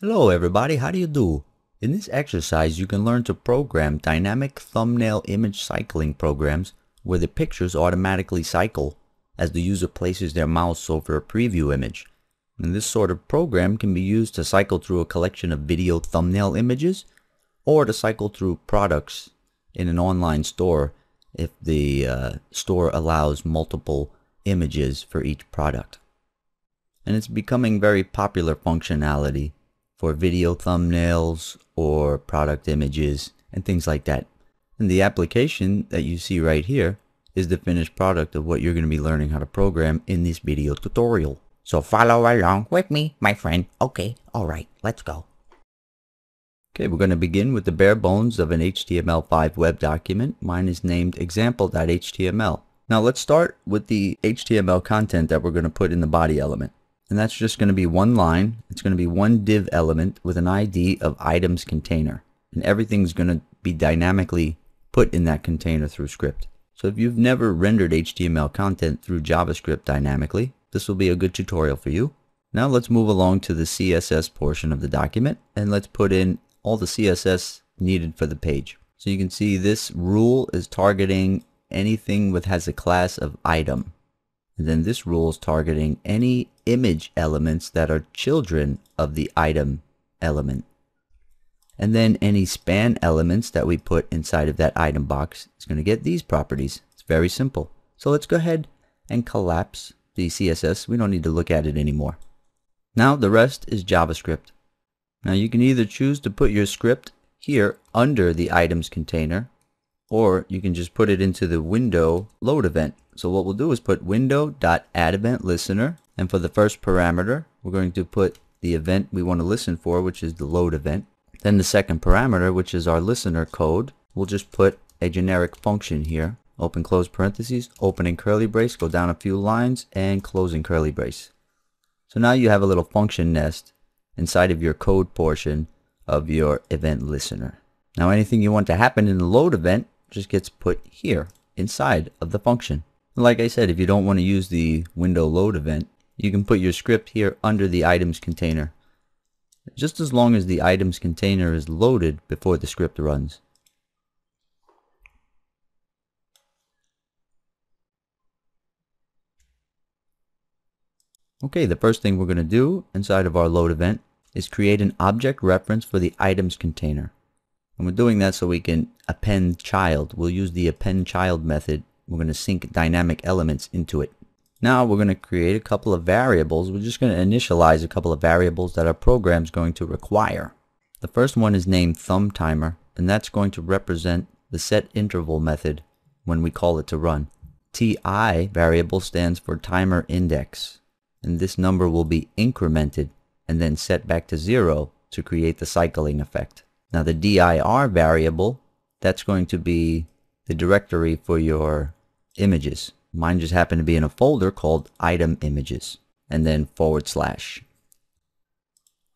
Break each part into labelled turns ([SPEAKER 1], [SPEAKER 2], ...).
[SPEAKER 1] Hello everybody, how do you do? In this exercise you can learn to program dynamic thumbnail image cycling programs where the pictures automatically cycle as the user places their mouse over a preview image. And this sort of program can be used to cycle through a collection of video thumbnail images or to cycle through products in an online store if the uh, store allows multiple images for each product. And it's becoming very popular functionality for video thumbnails or product images and things like that. And the application that you see right here is the finished product of what you're going to be learning how to program in this video tutorial. So follow along with me, my friend. Okay, alright, let's go. Okay, we're going to begin with the bare bones of an HTML5 web document. Mine is named example.html. Now let's start with the HTML content that we're going to put in the body element. And that's just going to be one line. It's going to be one div element with an ID of items container. And everything's going to be dynamically put in that container through script. So if you've never rendered HTML content through JavaScript dynamically, this will be a good tutorial for you. Now let's move along to the CSS portion of the document and let's put in all the CSS needed for the page. So you can see this rule is targeting anything that has a class of item. And then this rule is targeting any image elements that are children of the item element. And then any span elements that we put inside of that item box is going to get these properties. It's very simple. So let's go ahead and collapse the CSS. We don't need to look at it anymore. Now the rest is JavaScript. Now you can either choose to put your script here under the items container or you can just put it into the window load event. So what we'll do is put window.addEventListener and for the first parameter we're going to put the event we want to listen for which is the load event. Then the second parameter which is our listener code we'll just put a generic function here open close parentheses opening curly brace go down a few lines and closing curly brace. So now you have a little function nest inside of your code portion of your event listener. Now anything you want to happen in the load event just gets put here inside of the function. Like I said, if you don't want to use the window load event, you can put your script here under the items container. Just as long as the items container is loaded before the script runs. Okay, the first thing we're going to do inside of our load event is create an object reference for the items container. And we're doing that so we can append child. We'll use the append child method. We're going to sync dynamic elements into it. Now we're going to create a couple of variables. We're just going to initialize a couple of variables that our program is going to require. The first one is named thumb timer, and that's going to represent the set interval method when we call it to run. TI variable stands for timer index and this number will be incremented and then set back to zero to create the cycling effect. Now the dir variable, that's going to be the directory for your images. Mine just happened to be in a folder called item images and then forward slash.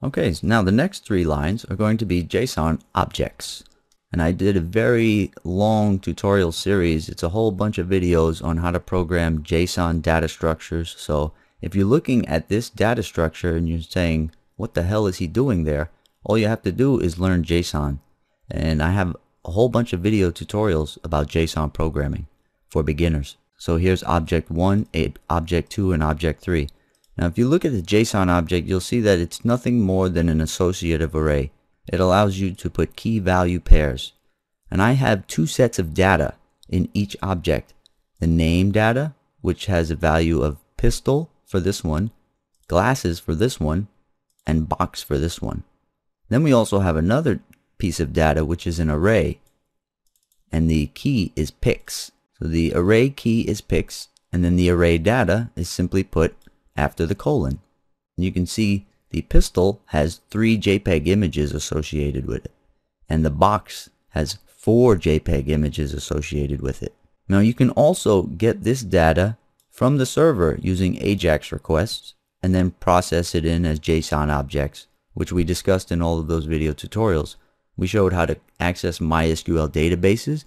[SPEAKER 1] Okay, so now the next three lines are going to be JSON objects. And I did a very long tutorial series. It's a whole bunch of videos on how to program JSON data structures. So if you're looking at this data structure and you're saying, what the hell is he doing there? All you have to do is learn JSON. And I have a whole bunch of video tutorials about JSON programming for beginners. So here's object 1, object 2, and object 3. Now if you look at the JSON object, you'll see that it's nothing more than an associative array. It allows you to put key value pairs. And I have two sets of data in each object. The name data, which has a value of pistol for this one, glasses for this one, and box for this one. Then we also have another piece of data which is an array and the key is pix. So the array key is pix and then the array data is simply put after the colon. And you can see the pistol has three JPEG images associated with it and the box has four JPEG images associated with it. Now you can also get this data from the server using AJAX requests and then process it in as JSON objects, which we discussed in all of those video tutorials. We showed how to access MySQL databases,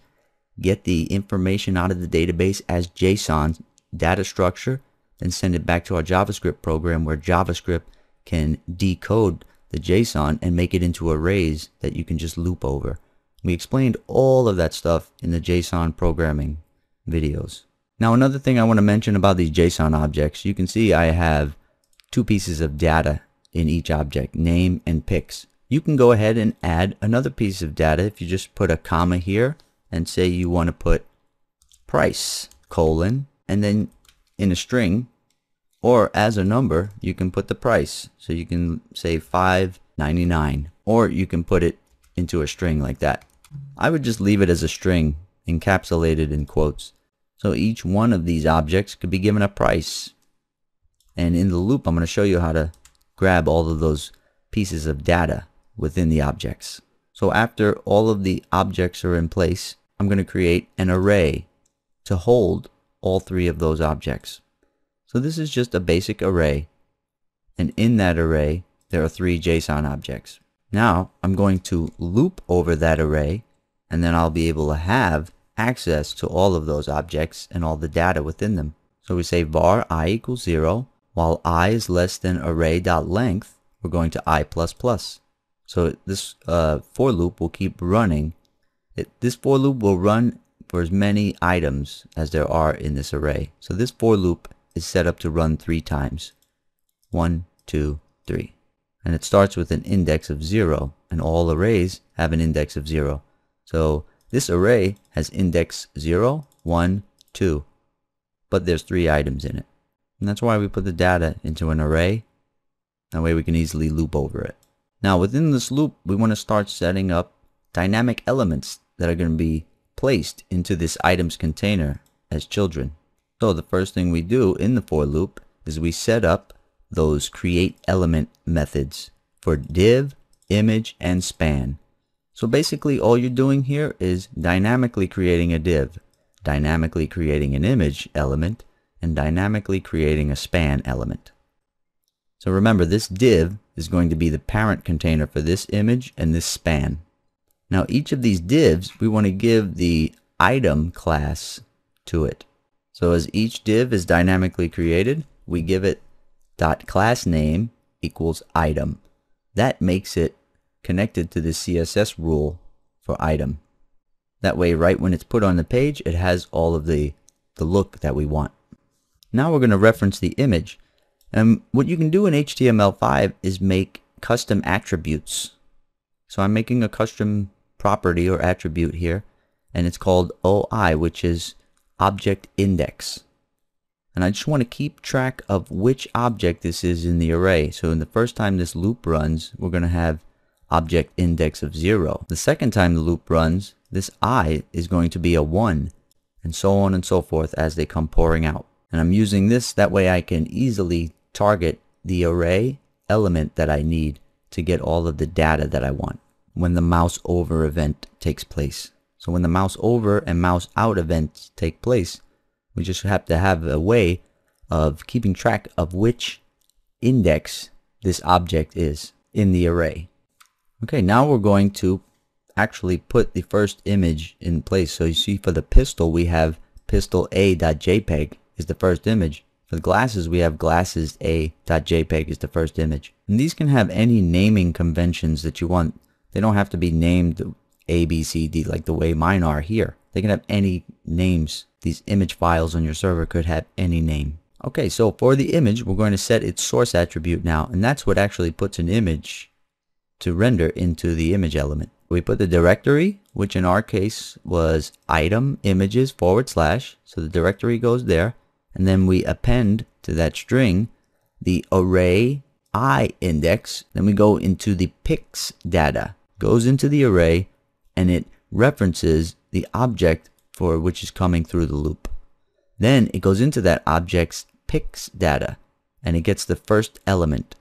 [SPEAKER 1] get the information out of the database as JSON data structure, then send it back to our JavaScript program where JavaScript can decode the JSON and make it into arrays that you can just loop over. We explained all of that stuff in the JSON programming videos. Now another thing I want to mention about these JSON objects, you can see I have two pieces of data in each object, name and pics. You can go ahead and add another piece of data if you just put a comma here and say you want to put price colon and then in a string or as a number you can put the price. So you can say 5.99 or you can put it into a string like that. I would just leave it as a string encapsulated in quotes. So each one of these objects could be given a price. And in the loop I'm going to show you how to grab all of those pieces of data within the objects so after all of the objects are in place I'm going to create an array to hold all three of those objects. So this is just a basic array. And in that array, there are three JSON objects. Now I'm going to loop over that array and then I'll be able to have access to all of those objects and all the data within them. So we say var i equals 0 while i is less than array.length we're going to i++. So this uh, for loop will keep running. It, this for loop will run for as many items as there are in this array. So this for loop is set up to run three times. One, two, three. And it starts with an index of zero, and all arrays have an index of zero. So this array has index zero, one, two, but there's three items in it. And that's why we put the data into an array. That way we can easily loop over it. Now within this loop, we want to start setting up dynamic elements that are going to be placed into this items container as children. So the first thing we do in the for loop is we set up those create element methods for div, image, and span. So basically all you're doing here is dynamically creating a div, dynamically creating an image element, and dynamically creating a span element. So remember this div is going to be the parent container for this image and this span. Now each of these divs, we want to give the item class to it. So as each div is dynamically created, we give it dot class name equals item. That makes it connected to the CSS rule for item. That way, right when it's put on the page, it has all of the, the look that we want. Now we're going to reference the image. And what you can do in HTML5 is make custom attributes. So I'm making a custom property or attribute here and it's called OI which is object index. And I just want to keep track of which object this is in the array. So in the first time this loop runs we're going to have object index of 0 the second time the loop runs this I is going to be a 1 and so on and so forth as they come pouring out. And I'm using this that way I can easily target the array element that I need to get all of the data that I want when the mouse over event takes place. So when the mouse over and mouse out events take place, we just have to have a way of keeping track of which index this object is in the array. Okay, now we're going to actually put the first image in place. So you see for the pistol, we have pistol a.jpg is the first image. For the glasses, we have glasses a.jpg is the first image. And these can have any naming conventions that you want. They don't have to be named A, B, C, D like the way mine are here. They can have any names. These image files on your server could have any name. Okay, so for the image, we're going to set its source attribute now, and that's what actually puts an image to render into the image element. We put the directory, which in our case was item images forward slash, so the directory goes there, and then we append to that string the array i index, then we go into the pics data goes into the array and it references the object for which is coming through the loop. Then it goes into that object's pics data and it gets the first element.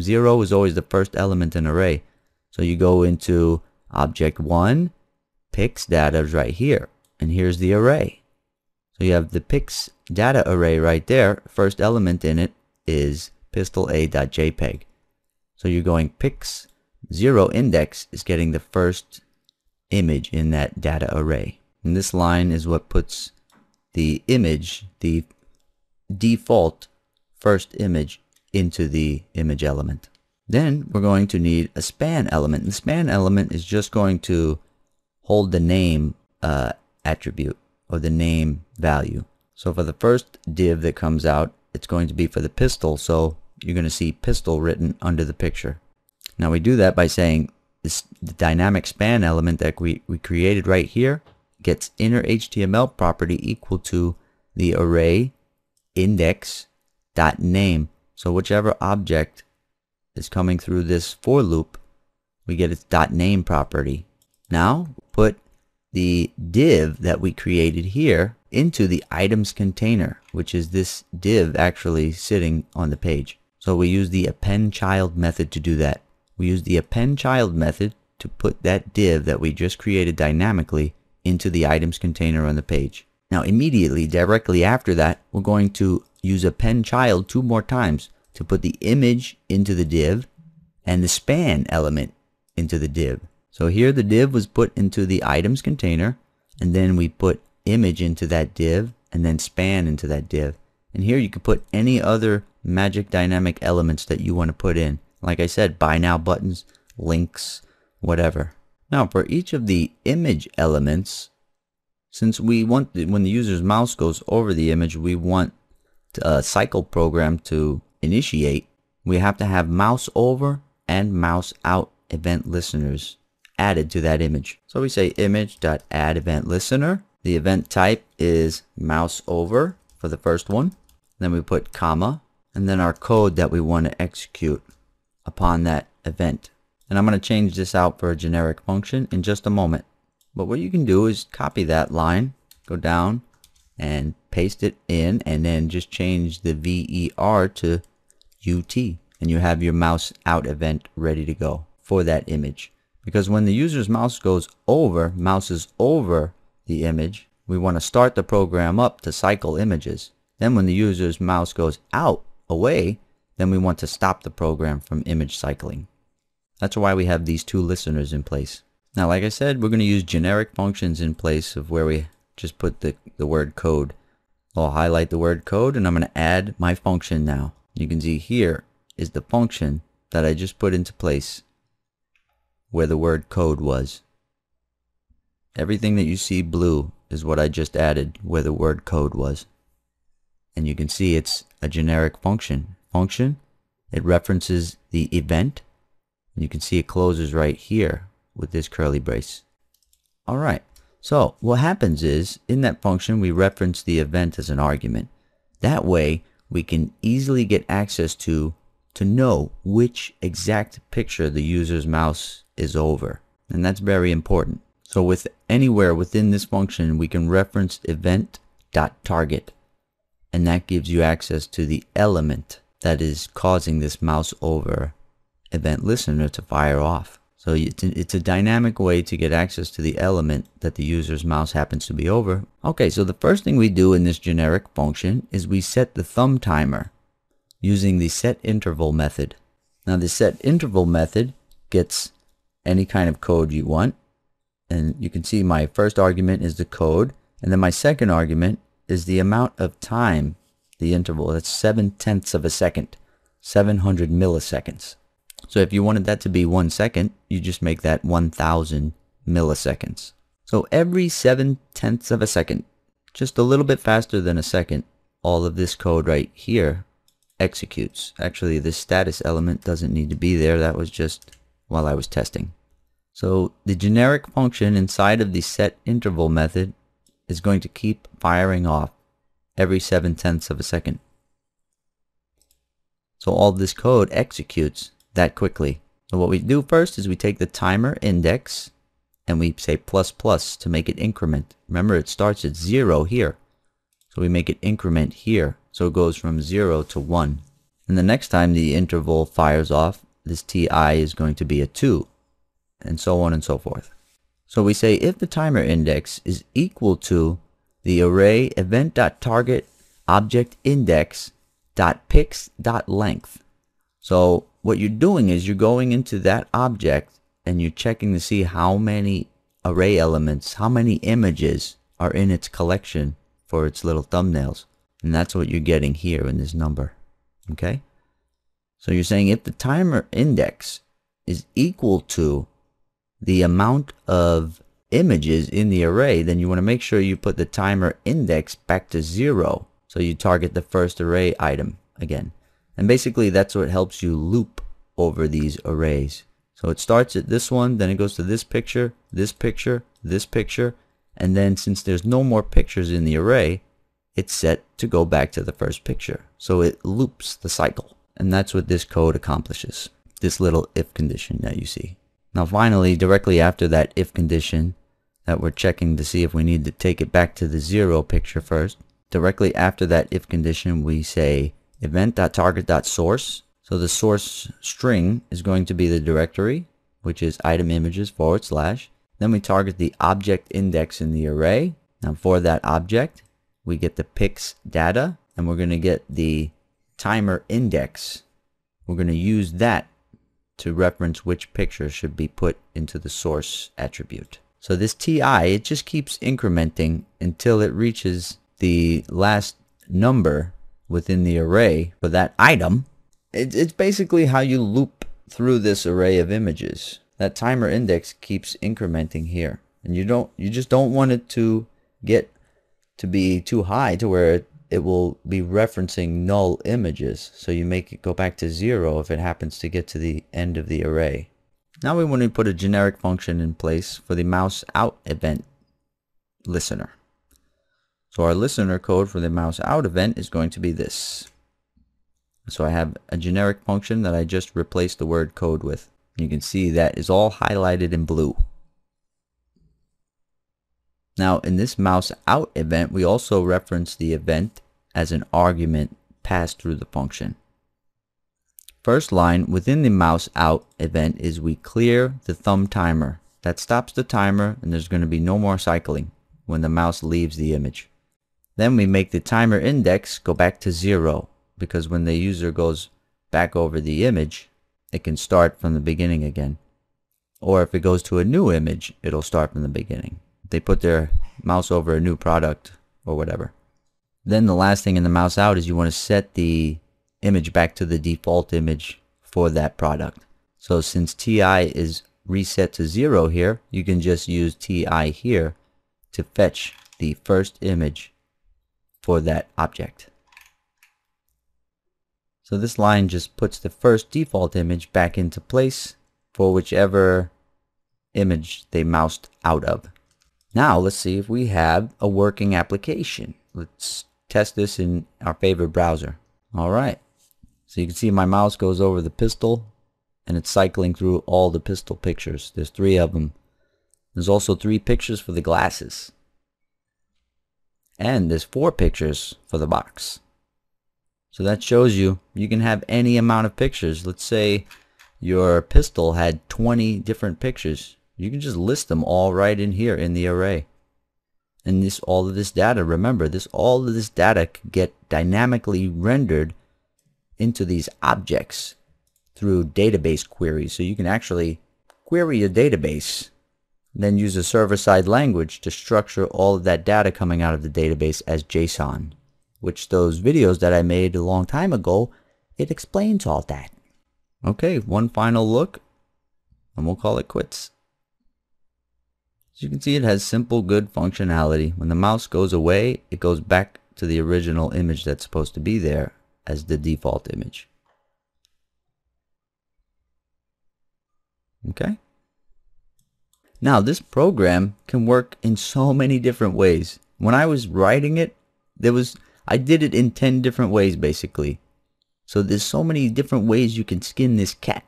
[SPEAKER 1] Zero is always the first element in array. So you go into object one, pics data is right here. And here's the array. So you have the pics data array right there. First element in it is pistol a.jpg. So you're going pics Zero index is getting the first image in that data array. And this line is what puts the image, the default first image into the image element. Then we're going to need a span element. And The span element is just going to hold the name uh, attribute or the name value. So for the first div that comes out, it's going to be for the pistol. So you're going to see pistol written under the picture. Now we do that by saying this the dynamic span element that we, we created right here gets inner HTML property equal to the array index dot name. So whichever object is coming through this for loop, we get its dot name property. Now put the div that we created here into the items container, which is this div actually sitting on the page. So we use the append child method to do that. We use the append child method to put that div that we just created dynamically into the items container on the page. Now immediately, directly after that, we're going to use append child two more times to put the image into the div and the span element into the div. So here the div was put into the items container and then we put image into that div and then span into that div. And here you can put any other magic dynamic elements that you want to put in. Like I said, buy now buttons, links, whatever. Now for each of the image elements, since we want, the, when the user's mouse goes over the image, we want a cycle program to initiate, we have to have mouse over and mouse out event listeners added to that image. So we say image.add event listener. The event type is mouse over for the first one. Then we put comma and then our code that we want to execute upon that event. And I'm going to change this out for a generic function in just a moment. But what you can do is copy that line, go down and paste it in and then just change the VER to UT and you have your mouse out event ready to go for that image. Because when the user's mouse goes over, mouses over the image, we want to start the program up to cycle images. Then when the user's mouse goes out, away, then we want to stop the program from image cycling. That's why we have these two listeners in place. Now, like I said, we're going to use generic functions in place of where we just put the, the word code. I'll highlight the word code and I'm going to add my function now. You can see here is the function that I just put into place where the word code was. Everything that you see blue is what I just added where the word code was. And you can see it's a generic function. Function, it references the event. And you can see it closes right here with this curly brace. Alright, so what happens is in that function we reference the event as an argument. That way we can easily get access to to know which exact picture the user's mouse is over. And that's very important. So with anywhere within this function, we can reference event.target. And that gives you access to the element that is causing this mouse over event listener to fire off. So it's a, it's a dynamic way to get access to the element that the user's mouse happens to be over. Okay, so the first thing we do in this generic function is we set the thumb timer using the set interval method. Now the set interval method gets any kind of code you want. And you can see my first argument is the code. And then my second argument is the amount of time, the interval. That's 7 tenths of a second, 700 milliseconds. So if you wanted that to be one second, you just make that 1000 milliseconds. So every 7 tenths of a second, just a little bit faster than a second, all of this code right here executes. Actually, this status element doesn't need to be there. That was just while I was testing. So the generic function inside of the set interval method is going to keep firing off every 7 tenths of a second. So all this code executes that quickly. So what we do first is we take the timer index and we say plus plus to make it increment. Remember it starts at 0 here. So we make it increment here. So it goes from 0 to 1. And the next time the interval fires off, this ti is going to be a 2. And so on and so forth. So we say if the timer index is equal to the array event.target object index dot pix dot length. So what you're doing is you're going into that object and you're checking to see how many array elements, how many images are in its collection for its little thumbnails. And that's what you're getting here in this number. Okay? So you're saying if the timer index is equal to the amount of images in the array, then you want to make sure you put the timer index back to zero. So you target the first array item again. And basically that's what helps you loop over these arrays. So it starts at this one, then it goes to this picture, this picture, this picture, and then since there's no more pictures in the array, it's set to go back to the first picture. So it loops the cycle. And that's what this code accomplishes, this little if condition that you see. Now finally, directly after that if condition that we're checking to see if we need to take it back to the zero picture first, directly after that if condition we say event.target.source. So the source string is going to be the directory, which is item images forward slash. Then we target the object index in the array. Now for that object, we get the pix data, and we're going to get the timer index. We're going to use that to reference which picture should be put into the source attribute. So this TI, it just keeps incrementing until it reaches the last number within the array for that item. it's basically how you loop through this array of images. That timer index keeps incrementing here. And you don't you just don't want it to get to be too high to where it, it will be referencing null images. So you make it go back to zero if it happens to get to the end of the array. Now we want to put a generic function in place for the mouse out event listener. So our listener code for the mouse out event is going to be this. So I have a generic function that I just replaced the word code with. You can see that is all highlighted in blue. Now in this mouse out event, we also reference the event as an argument passed through the function. First line within the mouse out event is we clear the thumb timer. That stops the timer and there's going to be no more cycling when the mouse leaves the image. Then we make the timer index go back to zero because when the user goes back over the image, it can start from the beginning again. Or if it goes to a new image, it'll start from the beginning they put their mouse over a new product or whatever. Then the last thing in the mouse out is you want to set the image back to the default image for that product. So since TI is reset to zero here, you can just use TI here to fetch the first image for that object. So this line just puts the first default image back into place for whichever image they moused out of. Now let's see if we have a working application. Let's test this in our favorite browser. All right. So you can see my mouse goes over the pistol and it's cycling through all the pistol pictures. There's three of them. There's also three pictures for the glasses. And there's four pictures for the box. So that shows you you can have any amount of pictures. Let's say your pistol had 20 different pictures. You can just list them all right in here in the array. And this all of this data, remember, this all of this data can get dynamically rendered into these objects through database queries. So you can actually query a database, then use a server-side language to structure all of that data coming out of the database as JSON, which those videos that I made a long time ago, it explains all that. Okay, one final look, and we'll call it quits. As you can see, it has simple, good functionality. When the mouse goes away, it goes back to the original image that's supposed to be there as the default image. Okay? Now, this program can work in so many different ways. When I was writing it, there was I did it in 10 different ways, basically. So there's so many different ways you can skin this cat.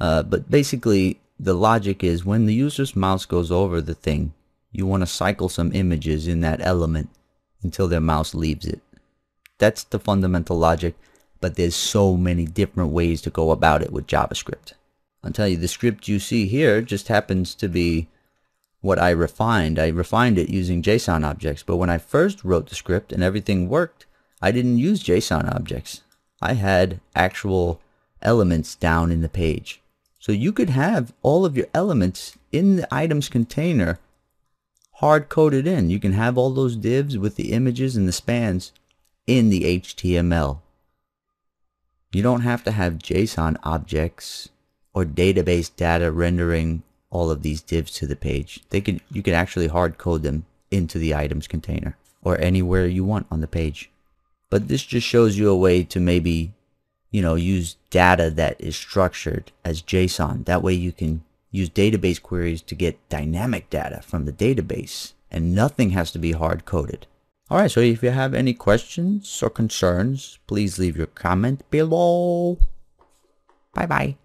[SPEAKER 1] Uh, but basically, the logic is when the user's mouse goes over the thing, you want to cycle some images in that element until their mouse leaves it. That's the fundamental logic, but there's so many different ways to go about it with JavaScript. I'll tell you, the script you see here just happens to be what I refined. I refined it using JSON objects, but when I first wrote the script and everything worked, I didn't use JSON objects. I had actual elements down in the page. So you could have all of your elements in the items container hard coded in. You can have all those divs with the images and the spans in the HTML. You don't have to have JSON objects or database data rendering all of these divs to the page. They can you can actually hard code them into the items container or anywhere you want on the page. But this just shows you a way to maybe, you know, use data that is structured as JSON. That way you can use database queries to get dynamic data from the database and nothing has to be hard coded. Alright, so if you have any questions or concerns, please leave your comment below. Bye bye.